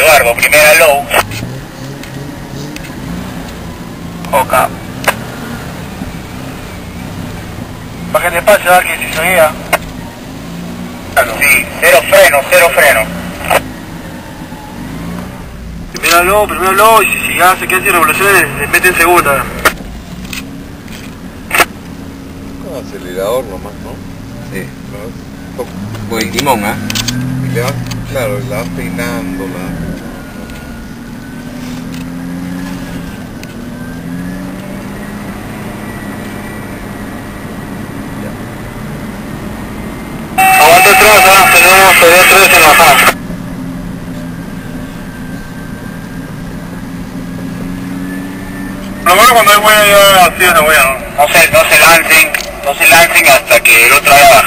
largo, primera low. Ok. Bajen despacio, a ver que si seguía. Sí, cero freno, cero freno. Primero low, primero low, y si, si ya se quedan sin revoluciones, se mete en segunda. Con acelerador nomás, ¿no? Sí. ¿no? Buen timón, ¿ah? Vas, claro, la vas peinando, la... Lo bueno cuando hay huella ya así es la huella, ¿no? No se, no se lancen, no se lancen hasta que el otro haya